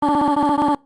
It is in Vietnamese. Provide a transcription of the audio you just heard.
You